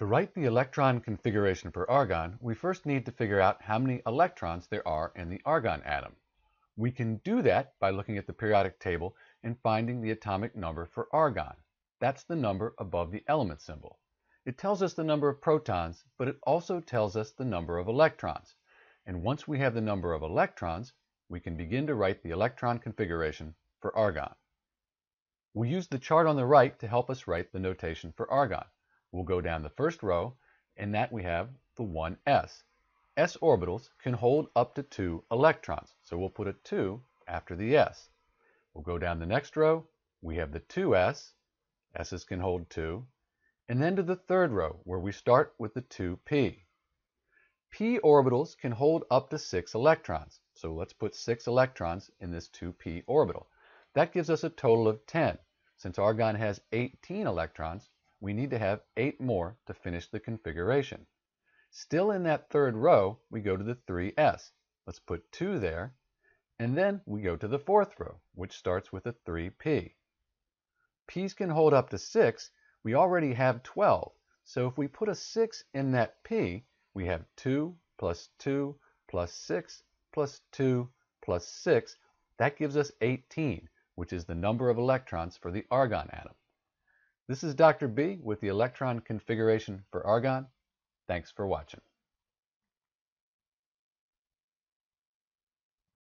To write the electron configuration for argon, we first need to figure out how many electrons there are in the argon atom. We can do that by looking at the periodic table and finding the atomic number for argon. That's the number above the element symbol. It tells us the number of protons, but it also tells us the number of electrons. And once we have the number of electrons, we can begin to write the electron configuration for argon. We use the chart on the right to help us write the notation for argon. We'll go down the first row, and that we have the 1s. s orbitals can hold up to 2 electrons, so we'll put a 2 after the s. We'll go down the next row, we have the 2s, s's can hold 2, and then to the third row, where we start with the 2p. p orbitals can hold up to 6 electrons, so let's put 6 electrons in this 2p orbital. That gives us a total of 10. Since argon has 18 electrons, we need to have 8 more to finish the configuration. Still in that third row, we go to the 3s. Let's put 2 there, and then we go to the fourth row, which starts with a 3p. p's can hold up to 6. We already have 12, so if we put a 6 in that p, we have 2 plus 2 plus 6 plus 2 plus 6. That gives us 18 which is the number of electrons for the argon atom. This is Dr. B with the electron configuration for argon. Thanks for watching.